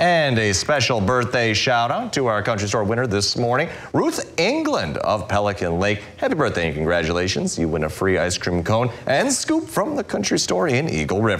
And a special birthday shout out to our country store winner this morning, Ruth England of Pelican Lake. Happy birthday and congratulations. You win a free ice cream cone and scoop from the country store in Eagle River.